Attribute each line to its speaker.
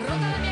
Speaker 1: Rota la